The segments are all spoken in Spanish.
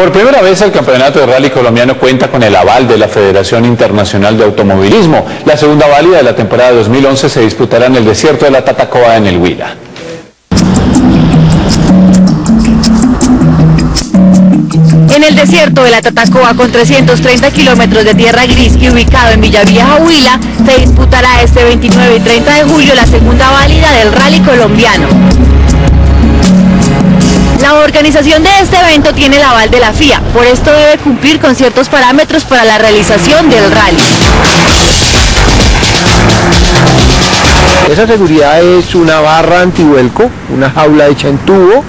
Por primera vez el Campeonato de Rally Colombiano cuenta con el aval de la Federación Internacional de Automovilismo. La segunda válida de la temporada 2011 se disputará en el desierto de la Tatacoa en el Huila. En el desierto de la Tatacoa, con 330 kilómetros de tierra gris y ubicado en Villavieja, Huila, se disputará este 29 y 30 de julio la segunda válida del rally colombiano. La organización de este evento tiene el aval de la FIA, por esto debe cumplir con ciertos parámetros para la realización del rally. Esa seguridad es una barra antivuelco, una jaula hecha en tubo,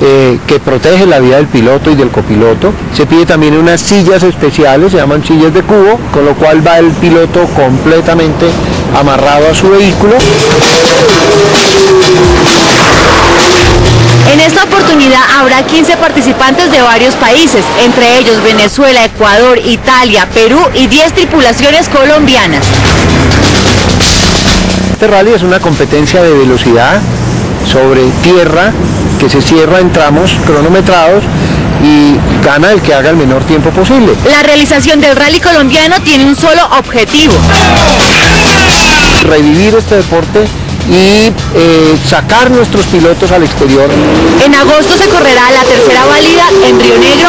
eh, que protege la vida del piloto y del copiloto. Se pide también unas sillas especiales, se llaman sillas de cubo, con lo cual va el piloto completamente amarrado a su vehículo. Oportunidad habrá 15 participantes de varios países, entre ellos Venezuela, Ecuador, Italia, Perú y 10 tripulaciones colombianas. Este rally es una competencia de velocidad sobre tierra que se cierra en tramos cronometrados y gana el que haga el menor tiempo posible. La realización del rally colombiano tiene un solo objetivo. Revivir este deporte y eh, sacar nuestros pilotos al exterior. En agosto se correrá la tercera válida en Río Negro.